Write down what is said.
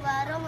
வரும்.